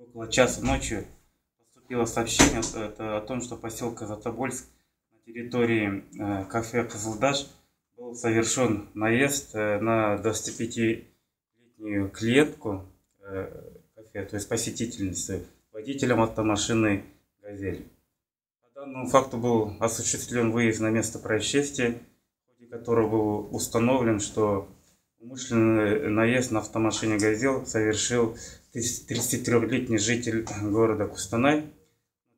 Около часа ночи поступило сообщение о том, что поселка Затобольск на территории э, кафе «Кызылдаш» был совершен наезд э, на 25-летнюю клиентку э, кафе, то есть посетительницу, водителем автомашины «Газель». По данному факту был осуществлен выезд на место происшествия, в ходе которого был установлен, что Умышленный наезд на автомашине «Газел» совершил 33-летний житель города Кустанай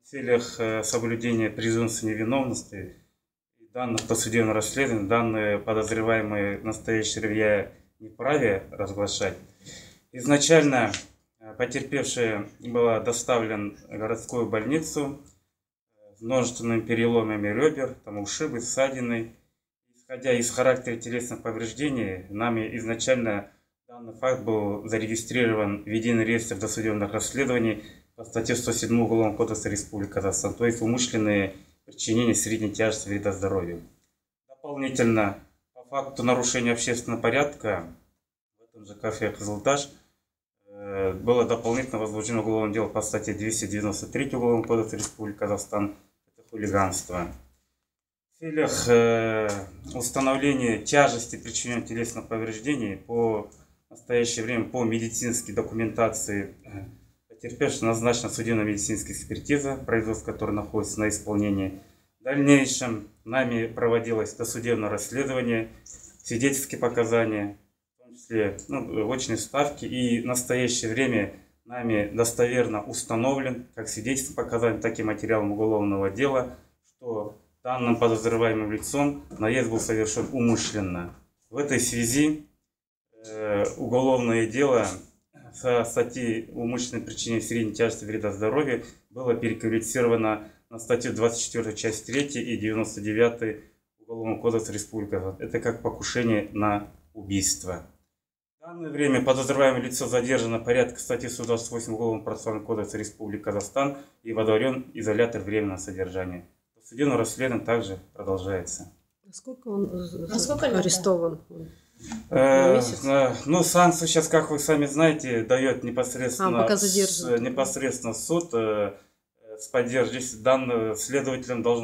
в целях э, соблюдения презумпции невиновности и данных досудебного расследования. Данные подозреваемые в настоящее время не вправе разглашать. Изначально э, потерпевшая была доставлен в городскую больницу с множественными переломами ребер, там ушибы, ссадины – Исходя из характера телесных повреждений, нами изначально данный факт был зарегистрирован в единый реестр досудебных расследований по статье 107 Уголовного кодекса Республики Казахстан, то есть умышленные причинения средней тяжести вреда здоровью. Дополнительно, по факту нарушения общественного порядка в этом же кафе «Кызылташ» э, было дополнительно возбуждено уголовное дело по статье 293 Уголовного кодекса Республики Казахстан, это хулиганство целях установления тяжести причиненных телесных повреждений по настоящее время по медицинской документации э, потерпевшего назначена судебно-медицинская экспертиза, производство которой находится на исполнении. В дальнейшем нами проводилось досудебное расследование, свидетельские показания, в том числе ну, очные ставки. И в настоящее время нами достоверно установлен как свидетельство показаний, так и материалом уголовного дела, что данным подозреваемым лицом наезд был совершен умышленно. В этой связи э, уголовное дело со статьи умышленной причине средней тяжести вреда здоровью было переквалифицировано на статью 24 часть 3 и 99 Уголовного кодекса Республики. Это как покушение на убийство. В данное время подозреваемое лицо задержано порядка статьи 128 Уголовного процессуального кодекса Республики Казахстан и водворен изолятор временного содержания. Судебное расследование также продолжается. Насколько он Насколько арестован? Э, э, ну, санкцию сейчас, как вы сами знаете, дает непосредственно, а, с, непосредственно суд э, с поддержкой. Здесь данным следователям должно